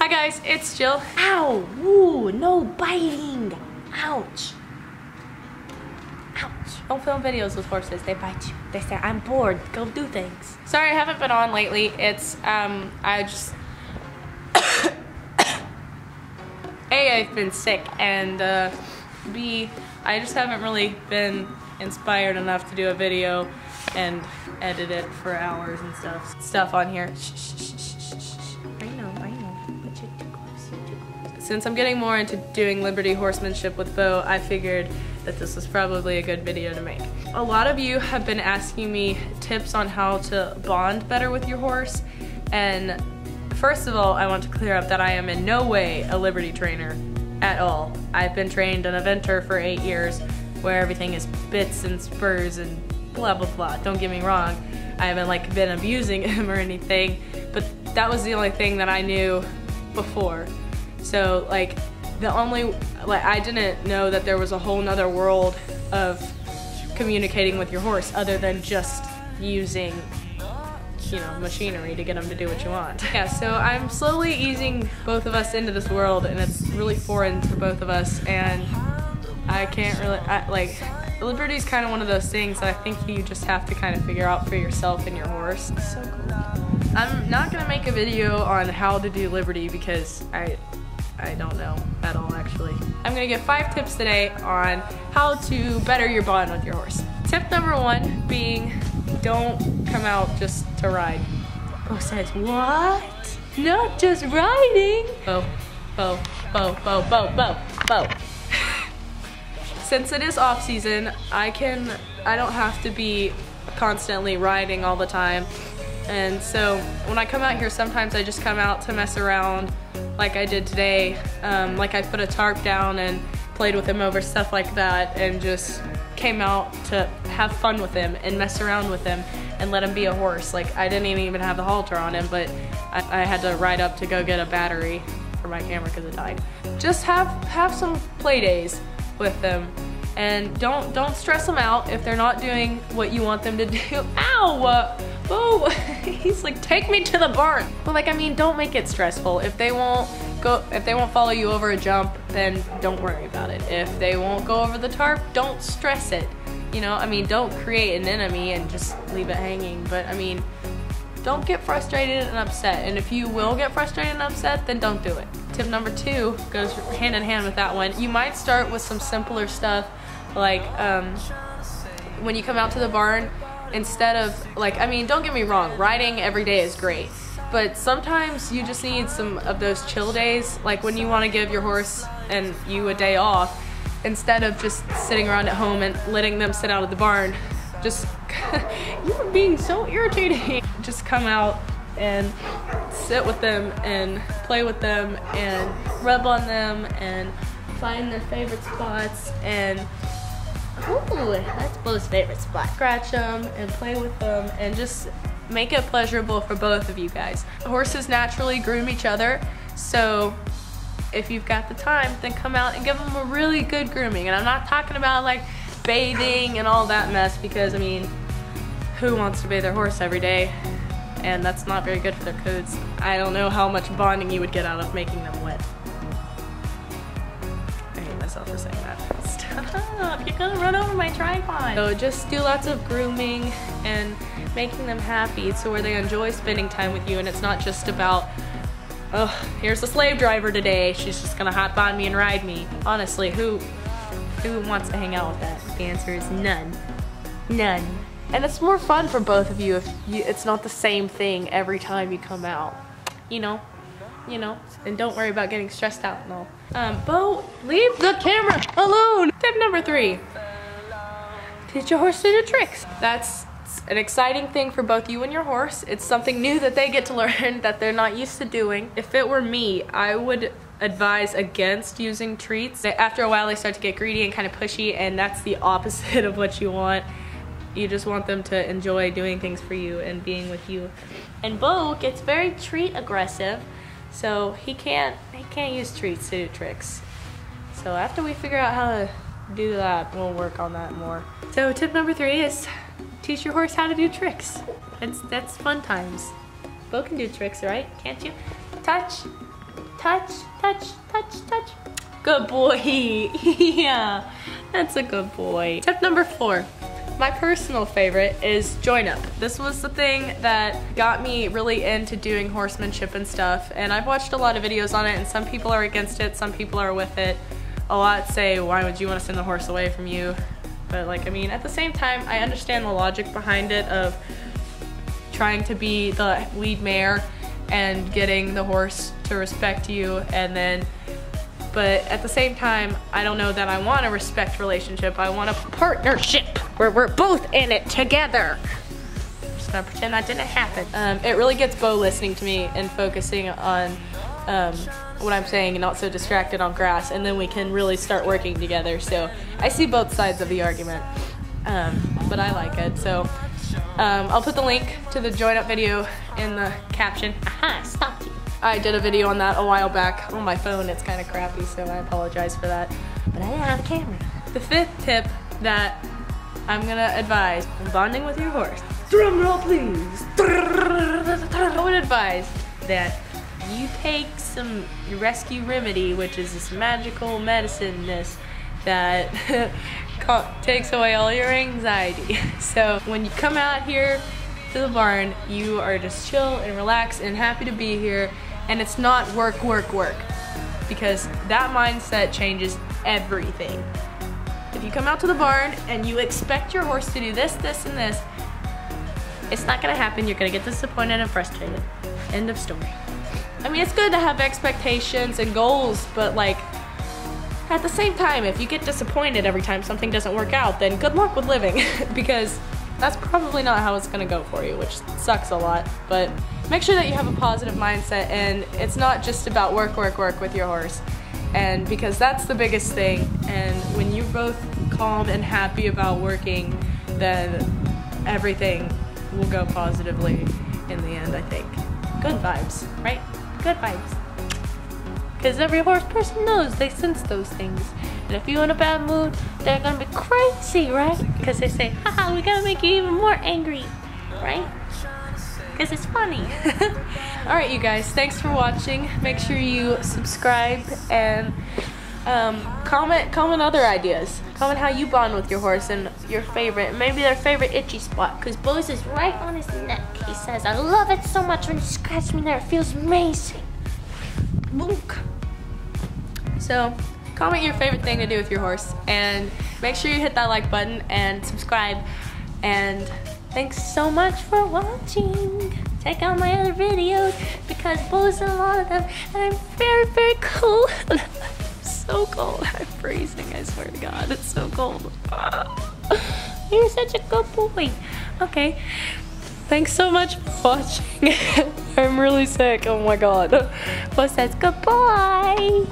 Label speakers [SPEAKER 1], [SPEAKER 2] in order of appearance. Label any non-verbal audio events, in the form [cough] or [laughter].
[SPEAKER 1] Hi guys, it's Jill. Ow! Ooh, no biting! Ouch! Ouch. Don't film videos with horses, they bite you. They say, I'm bored, go do things. Sorry I haven't been on lately. It's, um, I just... [coughs] A, I've been sick, and uh, B, I just haven't really been inspired enough to do a video and edit it for hours and stuff. Stuff on here. Shh, shh, shh, Since I'm getting more into doing Liberty horsemanship with Beau, I figured that this was probably a good video to make. A lot of you have been asking me tips on how to bond better with your horse, and First of all, I want to clear up that I am in no way a Liberty trainer at all. I've been trained an eventer for eight years where everything is bits and spurs and blah blah blah. Don't get me wrong. I haven't like been abusing [laughs] him or anything, but that was the only thing that I knew before. So like the only like I didn't know that there was a whole nother world of communicating with your horse other than just using you know, machinery to get them to do what you want. Yeah, so I'm slowly easing both of us into this world and it's really foreign for both of us and I can't really, I, like, Liberty's kind of one of those things that I think you just have to kind of figure out for yourself and your horse. It's so cool. I'm not gonna make a video on how to do Liberty because I, I don't know at all actually. I'm gonna give five tips today on how to better your bond with your horse. Tip number one being don't come out just to ride. Oh, bo says, what? Not just riding? Beau, Beau, Beau, Beau, Beau, Beau, Beau. [laughs] Since it is off season, I can, I don't have to be constantly riding all the time. And so when I come out here, sometimes I just come out to mess around like I did today. Um, like I put a tarp down and played with him over stuff like that and just came out to have fun with him and mess around with him and let him be a horse. Like I didn't even have the halter on him, but I, I had to ride up to go get a battery for my camera because it died. Just have have some play days with them and don't don't stress them out if they're not doing what you want them to do. [laughs] Ow! Oh, [laughs] he's like, take me to the barn. But like, I mean, don't make it stressful. If they won't go, if they won't follow you over a jump, then don't worry about it. If they won't go over the tarp, don't stress it. You know, I mean, don't create an enemy and just leave it hanging. But I mean, don't get frustrated and upset. And if you will get frustrated and upset, then don't do it. Tip number two goes hand in hand with that one. You might start with some simpler stuff like um, when you come out to the barn, instead of like, I mean, don't get me wrong, riding every day is great. But sometimes you just need some of those chill days, like when you want to give your horse and you a day off, instead of just sitting around at home and letting them sit out of the barn. Just, [laughs] you're being so irritating. Just come out and sit with them and play with them and rub on them and find their favorite spots and Ooh, that's Beau's favorite spot. Scratch them and play with them and just make it pleasurable for both of you guys. Horses naturally groom each other, so if you've got the time, then come out and give them a really good grooming. And I'm not talking about like bathing and all that mess because I mean, who wants to bathe their horse every day? And that's not very good for their coats. I don't know how much bonding you would get out of making them wet. I hate myself for saying that. Stop, [laughs] you're gonna run over my tripod. So just do lots of grooming and making them happy so where they enjoy spending time with you and it's not just about oh, here's the slave driver today. She's just gonna hop on me and ride me. Honestly, who who wants to hang out with that? The answer is none. None. And it's more fun for both of you if you, it's not the same thing every time you come out. You know? You know? And don't worry about getting stressed out and all. Um, Beau, leave the camera alone! Tip number three. Teach your horse to do tricks. That's an exciting thing for both you and your horse. It's something new that they get to [laughs] learn that they're not used to doing. If it were me, I would advise against using treats. After a while, they start to get greedy and kind of pushy, and that's the [laughs] opposite of what you want. You just want them to enjoy doing things for you and being with you. And Beau gets very treat aggressive, so he can't he can't use treats to do tricks. So after we figure out how to do that, we'll work on that more. So tip number three is teach your horse how to do tricks. It's, that's fun times. Beau can do tricks, right? Can't you? Touch. Touch, touch, touch, touch. Good boy. [laughs] yeah, that's a good boy. Tip number four. My personal favorite is join up. This was the thing that got me really into doing horsemanship and stuff. And I've watched a lot of videos on it and some people are against it, some people are with it. A lot say, why would you want to send the horse away from you? But like, I mean, at the same time, I understand the logic behind it of trying to be the lead mare and getting the horse to respect you and then but at the same time, I don't know that I want a respect relationship. I want a partnership where we're both in it together. I'm just gonna pretend that didn't happen. Um, it really gets Beau listening to me and focusing on um, what I'm saying and not so distracted on grass, and then we can really start working together. So I see both sides of the argument, um, but I like it. So um, I'll put the link to the join up video in the caption. Aha, stop you. I did a video on that a while back on my phone. It's kind of crappy, so I apologize for that. But I didn't have a camera. The fifth tip that I'm gonna advise bonding with your horse. Drum roll, please. I would advise that you take some rescue remedy, which is this magical medicine this that [laughs] takes away all your anxiety. [laughs] So when you come out here to the barn, you are just chill and relaxed and happy to be here and it's not work, work, work. Because that mindset changes everything. If you come out to the barn and you expect your horse to do this, this, and this, it's not gonna happen. You're gonna get disappointed and frustrated. End of story. I mean, it's good to have expectations and goals, but like, at the same time, if you get disappointed every time something doesn't work out, then good luck with living [laughs] because that's probably not how it's gonna go for you, which sucks a lot. But make sure that you have a positive mindset and it's not just about work, work, work with your horse. And because that's the biggest thing. And when you're both calm and happy about working, then everything will go positively in the end, I think. Good vibes, right? Good vibes. Because every horse person knows, they sense those things. And if you're in a bad mood, they're gonna be crazy, right? Because they say, haha, we gotta make you even more angry, right? Because it's funny. [laughs] Alright, you guys, thanks for watching. Make sure you subscribe and um, comment comment other ideas. Comment how you bond with your horse and your favorite, maybe their favorite itchy spot. Because Beau's is right on his neck. He says, I love it so much when you scratch me there. It feels amazing. Book. So, comment your favorite thing to do with your horse and make sure you hit that like button and subscribe and thanks so much for watching check out my other videos because Beau's in a lot of them and I'm very very so [laughs] cold I'm freezing I swear to god. It's so cold. [laughs] You're such a good boy. Okay. Thanks so much for watching. [laughs] I'm really sick. Oh my god. Beau says goodbye